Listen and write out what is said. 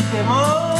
este amor.